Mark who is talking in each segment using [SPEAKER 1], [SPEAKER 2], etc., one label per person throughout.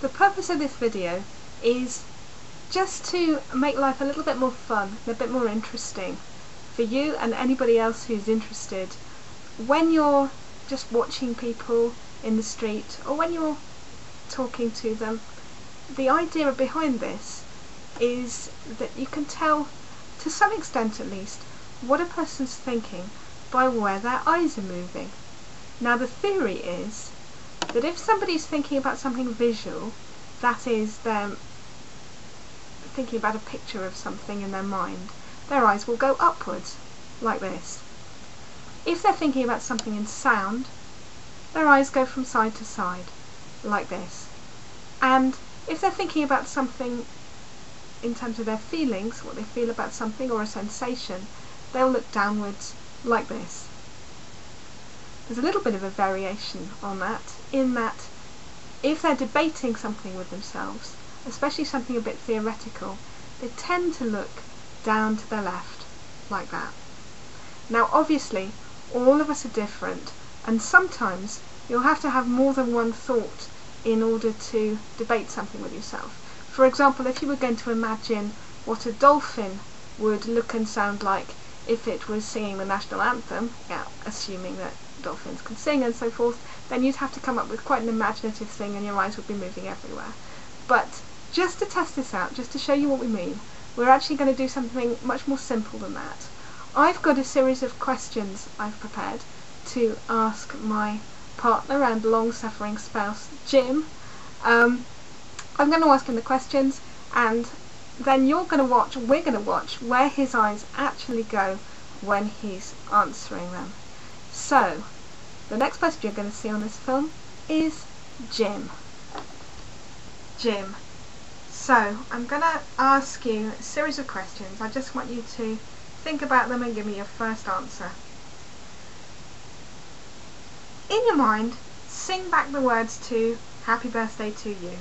[SPEAKER 1] the purpose of this video is just to make life a little bit more fun and a bit more interesting for you and anybody else who's interested when you're just watching people in the street or when you're talking to them. The idea behind this is that you can tell, to some extent at least, what a person's thinking by where their eyes are moving. Now the theory is that if somebody's thinking about something visual, that is they're thinking about a picture of something in their mind, their eyes will go upwards, like this. If they're thinking about something in sound, their eyes go from side to side, like this. And if they're thinking about something in terms of their feelings, what they feel about something or a sensation, they'll look downwards, like this. There's a little bit of a variation on that, in that if they're debating something with themselves, especially something a bit theoretical, they tend to look down to the left, like that. Now obviously, all of us are different, and sometimes you'll have to have more than one thought in order to debate something with yourself. For example, if you were going to imagine what a dolphin would look and sound like if it was singing the national anthem, yeah, assuming that dolphins can sing and so forth, then you'd have to come up with quite an imaginative thing and your eyes would be moving everywhere. But just to test this out, just to show you what we mean, we're actually going to do something much more simple than that. I've got a series of questions I've prepared to ask my partner and long-suffering spouse, Jim. Um, I'm going to ask him the questions and then you're going to watch, we're going to watch, where his eyes actually go when he's answering them. So, the next person you're going to see on this film is Jim. Jim. So, I'm going to ask you a series of questions. I just want you to think about them and give me your first answer. In your mind, sing back the words to Happy Birthday to You.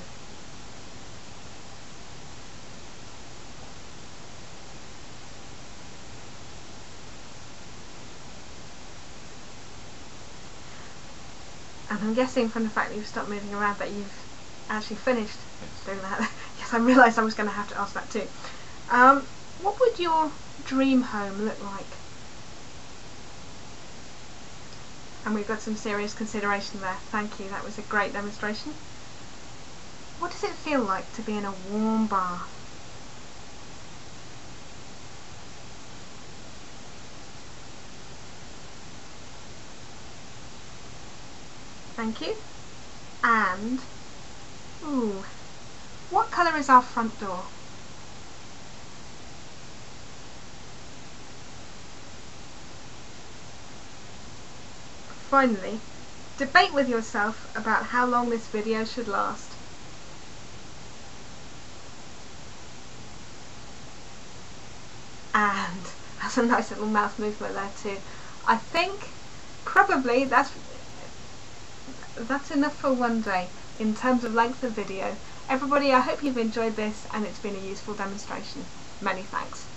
[SPEAKER 1] And I'm guessing from the fact that you've stopped moving around that you've actually finished doing that. yes, I realised I was going to have to ask that too. Um, what would your dream home look like? And we've got some serious consideration there. Thank you, that was a great demonstration. What does it feel like to be in a warm bath? Thank you. And, ooh, what colour is our front door? Finally, debate with yourself about how long this video should last. And that's a nice little mouth movement there too. I think probably that's that's enough for one day in terms of length of video. Everybody, I hope you've enjoyed this and it's been a useful demonstration. Many thanks.